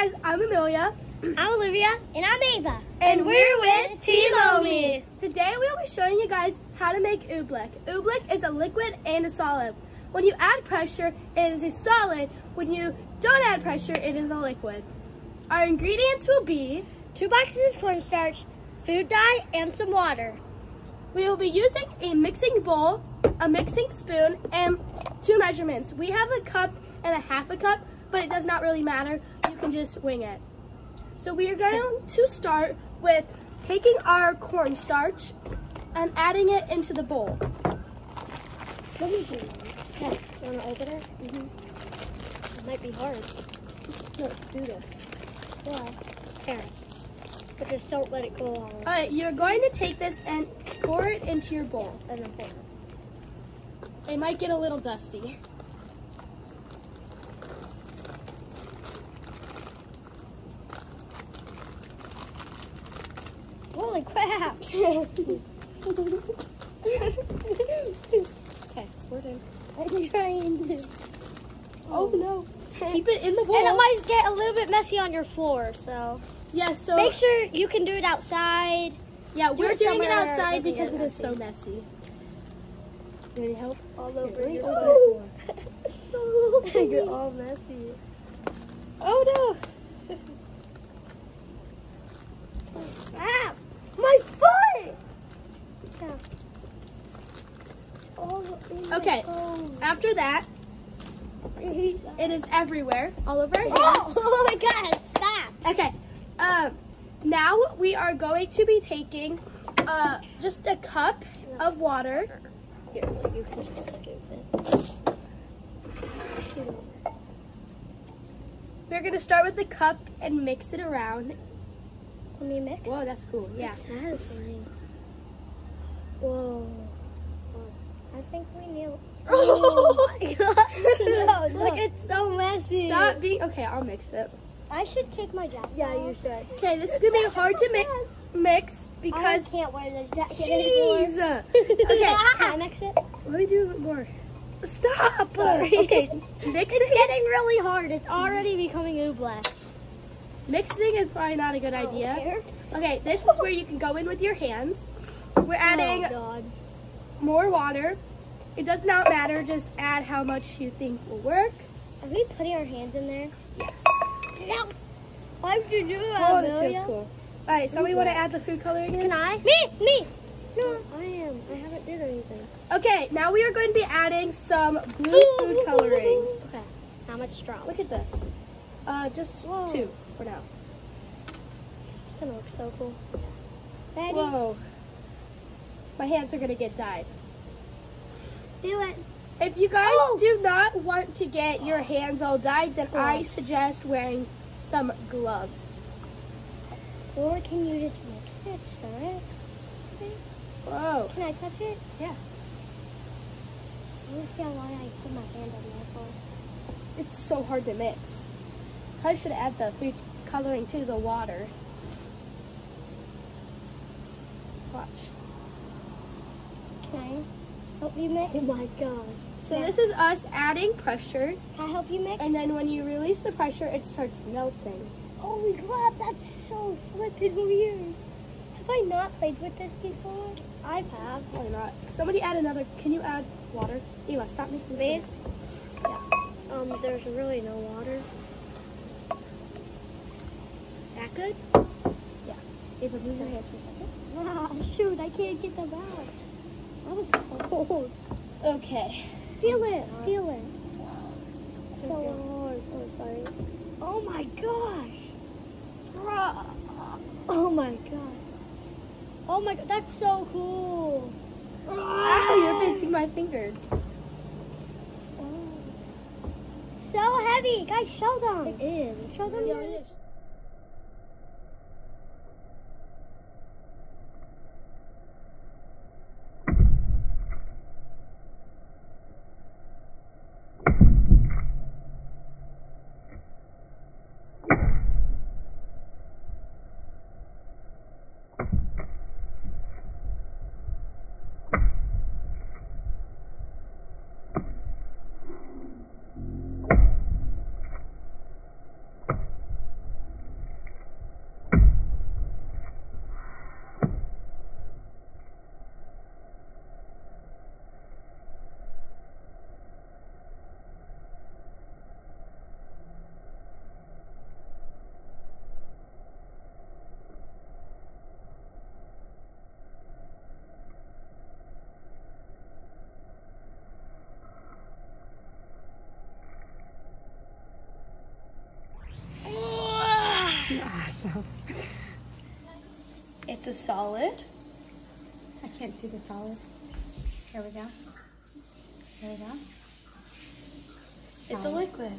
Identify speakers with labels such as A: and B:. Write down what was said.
A: guys, I'm Amelia.
B: I'm Olivia. And I'm Ava.
A: And we're with Team OMie. Today we'll be showing you guys how to make oobleck. Oobleck is a liquid and a solid. When you add pressure, it is a solid. When you don't add pressure, it is a liquid. Our ingredients will be
B: two boxes of cornstarch, food dye, and some water.
A: We will be using a mixing bowl, a mixing spoon, and two measurements. We have a cup and a half a cup, but it does not really matter. Can just wing it. So we are going to start with taking our cornstarch and adding it into the bowl.
B: Let me do it. Okay, you want to open it? Mm -hmm. It might be hard.
A: Just do this.
B: Yeah. Here. But just don't let it go on.
A: All right, you're going to take this and pour it into your bowl.
B: Yeah, and then pour it.
A: It might get a little dusty.
B: Holy crap! Okay, we're done. I'm trying to.
A: Oh, no. Keep it in the bowl.
B: And it might get a little bit messy on your floor, so.
A: Yeah, so.
B: Make sure you can do it outside.
A: Yeah, we're doing it outside because it is so messy. Do you need help?
B: All over
A: your
B: floor. You're all messy.
A: Oh
B: no! ah! My foot! Yeah. Oh,
A: okay, after that, it is everywhere, all over our hands.
B: Oh, oh my god, stop!
A: Okay, um, now we are going to be taking uh, just a cup of water.
B: Here, you can just scoop it.
A: We're going to start with the cup and mix it around.
B: Let me mix.
A: Whoa, that's cool. Yeah.
B: Satisfying. Whoa. I think we nailed
A: Oh my god.
B: no, Look, it's so
A: Stop. Okay, I'll mix it.
B: I should take my jacket.
A: Yeah, you should. Okay, this is gonna be hard to mix mix because
B: I can't wear the jacket
A: Jeez.
B: anymore.
A: okay,
B: can I mix it?
A: Let me do more. Stop.
B: Sorry.
A: Okay, mix
B: It's getting really hard. It's already becoming oobleck.
A: Mixing is probably not a good oh, idea.
B: Here?
A: Okay, this is where you can go in with your hands. We're oh, adding
B: Oh, God.
A: more water. It does not matter. Just add how much you think will work.
B: Are we putting our hands in there?
A: Yes.
B: No. Why would you do that,
A: Oh, this
B: Amelia?
A: feels cool. All right, somebody want to add the food color again?
B: Can I? Me, me. No, I am. I haven't did anything.
A: Okay, now we are going to be adding some blue food coloring.
B: Okay. How much straw?
A: Look at this. Uh, just
B: Whoa.
A: two for now.
B: It's gonna look so cool. Daddy,
A: Whoa. My hands are going to get dyed.
B: do it.
A: If you guys
B: Oh.
A: do not want to get your hands all dyed, then I suggest wearing some gloves.
B: Or can you just mix it, stir it?
A: Whoa.
B: Can I touch it?
A: Yeah.
B: Let me see how long I put my hand on there for.
A: It's so hard to mix. I should add the food coloring to the water. Watch.
B: Can I help you mix? Oh my god.
A: So
B: Yeah.
A: this is us adding pressure,
B: Can I help you mix?
A: and then when you release the pressure, it starts melting.
B: Holy crap, that's so flippin' weird. Have I not played with this before? I have.
A: Probably not. Somebody add another. Can you add water? Eva, stop making
B: Me?
A: sense.
B: Um, there's really no water. That good? Yeah.
A: Eva, move your hands for a second.
B: Wow, shoot, I can't get them out. That was cold.
A: Okay.
B: Feel it, feel it. So hard. Oh, sorry. Oh my gosh. Bruh. Oh my god. Oh my god, that's so cool.
A: Ow, you're pinching my fingers.
B: Oh. So heavy. Guys, show them.
A: It is.
B: Show them.
A: Yeah, awesome.
C: It's a solid.
D: I can't see the solid. Here we go. Here we go. Solid.
C: It's a liquid.